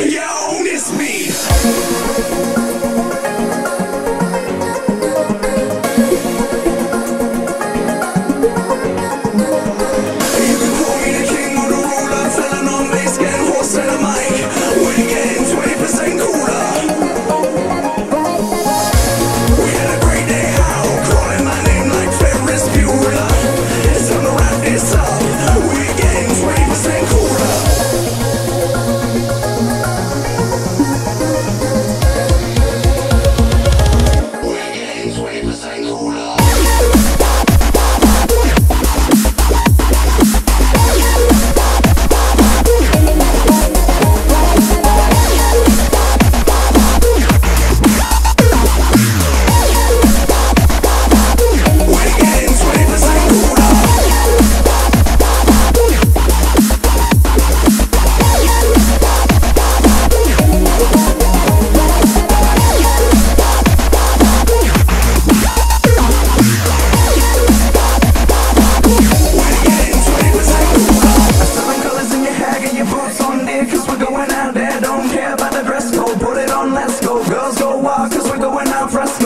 Yo, it's me.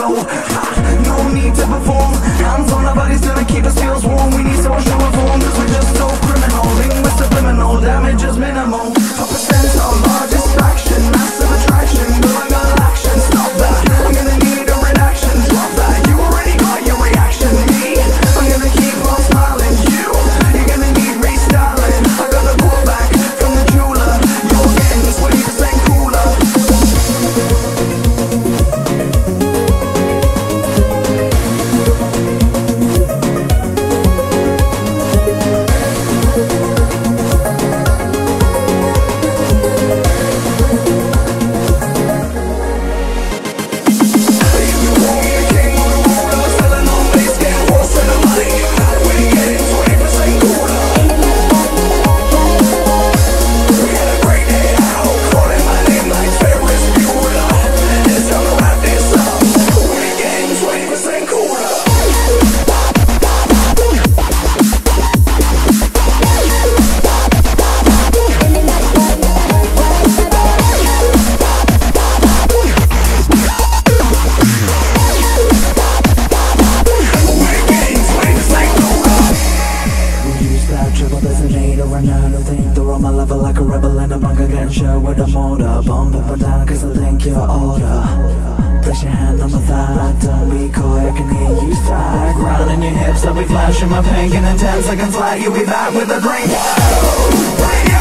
Out no need to perform. Hands on our bodies, gonna keep us feels designator and I don't think they're on my level like a rebel in a bunker getting shot with a motor Bump up and down cause I think you're older. Place your hand on my thigh, don't be coy, I can hear you sigh. Ground in your hips, I'll be flashing my pink in 10 seconds flat, you'll be back with a drink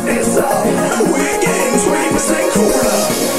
It's all weekends, we must stay cooler.